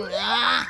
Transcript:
啊